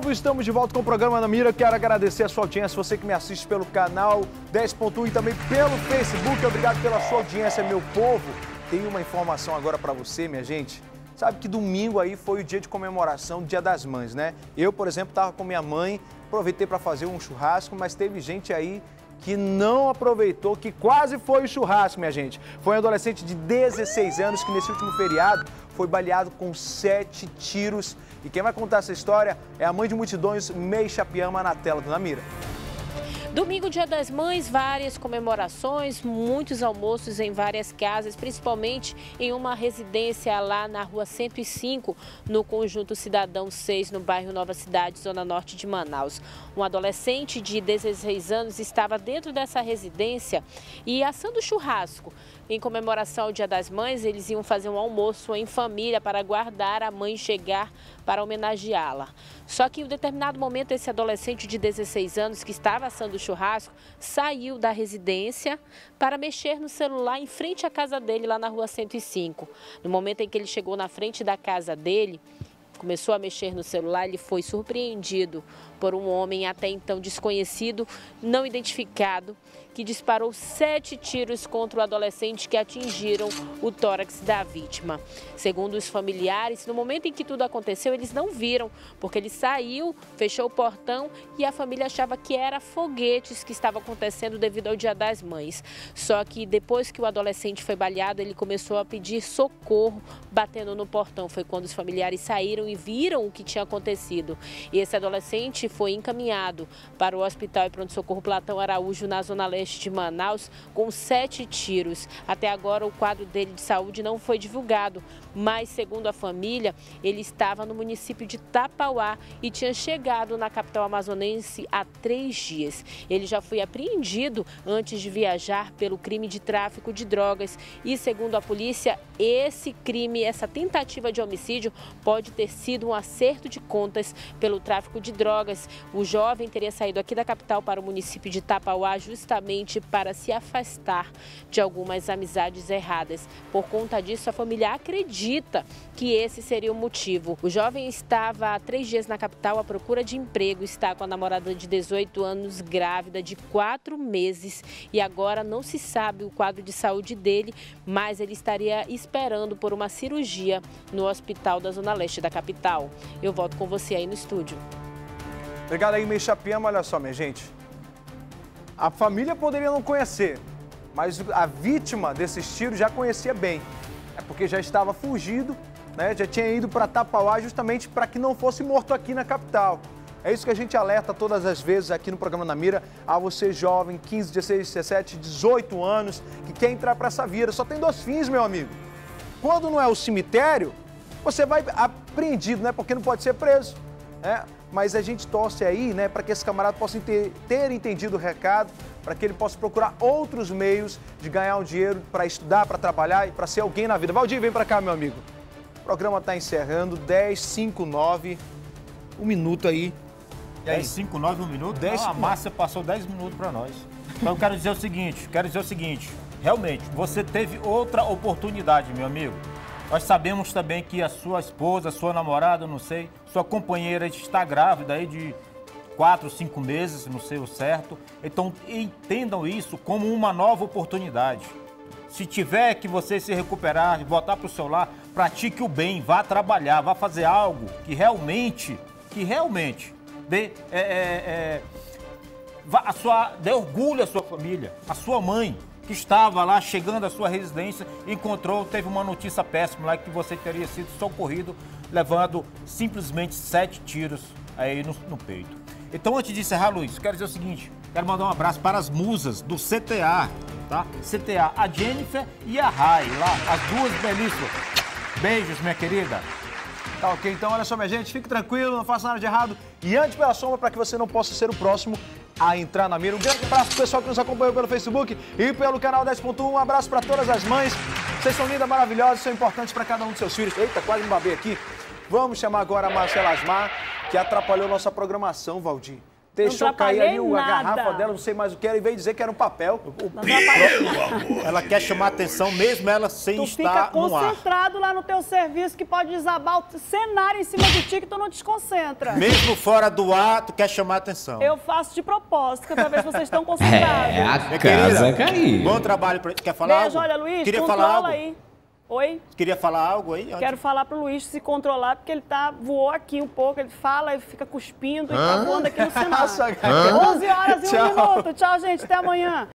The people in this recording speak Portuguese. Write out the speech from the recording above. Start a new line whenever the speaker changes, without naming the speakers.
povo, estamos de volta com o programa na Mira. Quero agradecer a sua audiência, você que me assiste pelo canal 10.1 e também pelo Facebook. Obrigado pela sua audiência, meu povo. Tem uma informação agora para você, minha gente. Sabe que domingo aí foi o dia de comemoração do Dia das Mães, né? Eu, por exemplo, estava com minha mãe, aproveitei para fazer um churrasco, mas teve gente aí que não aproveitou, que quase foi o churrasco, minha gente. Foi um adolescente de 16 anos que nesse último feriado foi baleado com sete tiros. E quem vai contar essa história é a mãe de multidões, Meixa Piama, na tela do Namira.
Domingo, dia das mães, várias comemorações, muitos almoços em várias casas, principalmente em uma residência lá na rua 105, no conjunto Cidadão 6, no bairro Nova Cidade, zona norte de Manaus. Um adolescente de 16 anos estava dentro dessa residência e assando churrasco. Em comemoração ao Dia das Mães, eles iam fazer um almoço em família para aguardar a mãe chegar para homenageá-la. Só que em um determinado momento, esse adolescente de 16 anos que estava assando churrasco saiu da residência para mexer no celular em frente à casa dele, lá na rua 105. No momento em que ele chegou na frente da casa dele, começou a mexer no celular, ele foi surpreendido por um homem até então desconhecido, não identificado, que disparou sete tiros contra o adolescente que atingiram o tórax da vítima. Segundo os familiares, no momento em que tudo aconteceu, eles não viram, porque ele saiu, fechou o portão e a família achava que era foguetes que estava acontecendo devido ao Dia das Mães. Só que depois que o adolescente foi baleado, ele começou a pedir socorro, batendo no portão. Foi quando os familiares saíram e viram o que tinha acontecido. E esse adolescente foi encaminhado para o Hospital e Pronto-Socorro Platão Araújo, na Zona leste de Manaus com sete tiros. Até agora, o quadro dele de saúde não foi divulgado, mas, segundo a família, ele estava no município de Tapauá e tinha chegado na capital amazonense há três dias. Ele já foi apreendido antes de viajar pelo crime de tráfico de drogas e, segundo a polícia, esse crime, essa tentativa de homicídio, pode ter sido um acerto de contas pelo tráfico de drogas. O jovem teria saído aqui da capital para o município de Tapauá justamente para se afastar de algumas amizades erradas. Por conta disso, a família acredita que esse seria o motivo. O jovem estava há três dias na capital à procura de emprego, está com a namorada de 18 anos grávida de quatro meses e agora não se sabe o quadro de saúde dele, mas ele estaria esperando por uma cirurgia no hospital da Zona Leste da capital. Eu volto com você aí no estúdio.
Obrigado aí, Meixapiama. Olha só, minha gente. A família poderia não conhecer, mas a vítima desses tiros já conhecia bem. É porque já estava fugido, né? já tinha ido para Tapauá justamente para que não fosse morto aqui na capital. É isso que a gente alerta todas as vezes aqui no programa Na Mira, a você jovem, 15, 16, 17, 18 anos, que quer entrar para essa vida. Só tem dois fins, meu amigo. Quando não é o cemitério, você vai apreendido, né? Porque não pode ser preso. Né? Mas a gente torce aí, né, para que esse camarada possa ter, ter entendido o recado, para que ele possa procurar outros meios de ganhar um dinheiro para estudar, para trabalhar e para ser alguém na vida. Valdir, vem para cá, meu amigo. O programa está encerrando, 10, 5, 9, um minuto aí.
E aí? 10, 5, 9, um minuto? 10, ah, a Márcia passou 10 minutos para nós. Então eu quero dizer o seguinte, quero dizer o seguinte, realmente, você teve outra oportunidade, meu amigo. Nós sabemos também que a sua esposa, sua namorada, não sei, sua companheira está grávida aí de quatro, cinco meses, não sei o certo. Então entendam isso como uma nova oportunidade. Se tiver que você se recuperar, voltar para o seu lar, pratique o bem, vá trabalhar, vá fazer algo que realmente, que realmente dê, é, é, é, a sua, dê orgulho à sua família, à sua mãe, que estava lá chegando à sua residência, encontrou, teve uma notícia péssima lá que você teria sido socorrido, levando simplesmente sete tiros aí no, no peito. Então, antes de encerrar, Luiz, quero dizer o seguinte: quero mandar um abraço para as musas do CTA, tá? CTA, a Jennifer e a Rai, lá, as duas belíssimas. Beijos, minha querida.
Tá ok, então olha só, minha gente, fique tranquilo, não faça nada de errado e ande pela sombra para que você não possa ser o próximo a entrar na mira. Um grande abraço pro pessoal que nos acompanhou pelo Facebook e pelo canal 10.1. Um abraço para todas as mães. Vocês são lindas, maravilhosas, são importantes para cada um dos seus filhos. Eita, quase me babei aqui. Vamos chamar agora a Marcela Asmar, que atrapalhou nossa programação, Valdir. Deixou cair ali a garrafa dela, não sei mais o que era, e veio dizer que era um papel.
ela quer chamar atenção mesmo ela sem tu estar no ar.
fica concentrado lá no teu serviço que pode desabar o cenário em cima de ti que tu não desconcentra.
Mesmo fora do ar, tu quer chamar atenção.
Eu faço de propósito, cada vez vocês estão concentrados.
É, a casa caiu.
Bom trabalho. Pra... Quer falar
Beijo,
algo?
olha, Luiz,
Queria falar algo?
aí. Oi?
Queria falar algo aí?
Quero falar pro Luiz se controlar, porque ele tá, voou aqui um pouco, ele fala e fica cuspindo Hã? e tá voando aqui no cenário. Nossa, 11 horas e um minuto. Tchau, gente. Até amanhã.